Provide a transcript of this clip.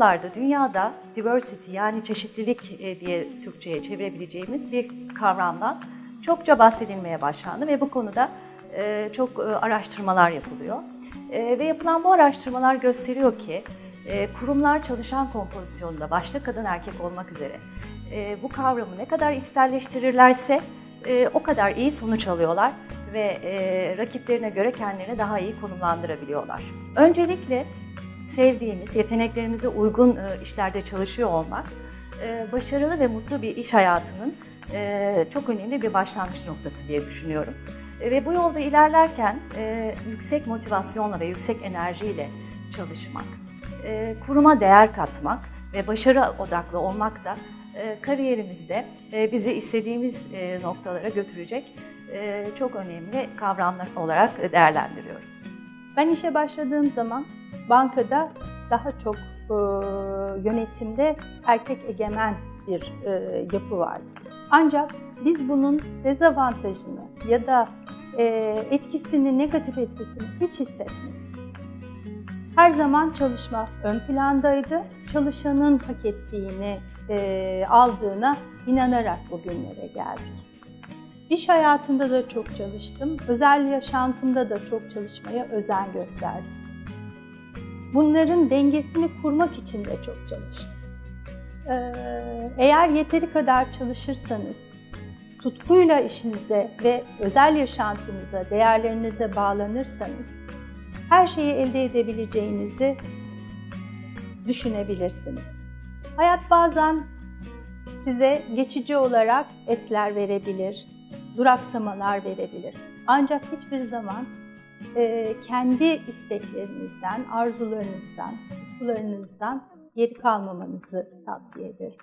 yıllarda dünyada diversity yani çeşitlilik e, diye Türkçe'ye çevirebileceğimiz bir kavramdan çokça bahsedilmeye başlandı ve bu konuda e, çok e, araştırmalar yapılıyor. Ve yapılan bu araştırmalar gösteriyor ki kurumlar çalışan kompozisyonunda başta kadın erkek olmak üzere bu kavramı ne kadar isterleştirirlerse o kadar iyi sonuç alıyorlar ve rakiplerine göre kendilerini daha iyi konumlandırabiliyorlar. Öncelikle sevdiğimiz, yeteneklerimize uygun e, işlerde çalışıyor olmak, e, başarılı ve mutlu bir iş hayatının e, çok önemli bir başlangıç noktası diye düşünüyorum. Ve bu yolda ilerlerken yüksek motivasyonla ve yüksek enerjiyle çalışmak, kuruma değer katmak ve başarı odaklı olmak da kariyerimizde bizi istediğimiz noktalara götürecek çok önemli kavramlar olarak değerlendiriyorum. Ben işe başladığım zaman bankada daha çok e, yönetimde erkek egemen bir e, yapı vardı. Ancak biz bunun dezavantajını ya da e, etkisini, negatif etkisini hiç hissetmedik. Her zaman çalışma ön plandaydı. Çalışanın hak ettiğini e, aldığına inanarak bugünlere geldik. İş hayatında da çok çalıştım. Özel yaşantımda da çok çalışmaya özen gösterdim. Bunların dengesini kurmak için de çok çalıştım. Ee, eğer yeteri kadar çalışırsanız, tutkuyla işinize ve özel yaşantınıza, değerlerinize bağlanırsanız her şeyi elde edebileceğinizi düşünebilirsiniz. Hayat bazen size geçici olarak esler verebilir, duraksamalar verebilir. Ancak hiçbir zaman e, kendi isteklerinizden, arzularınızdan, tutkularınızdan geri kalmamanızı tavsiye ederim.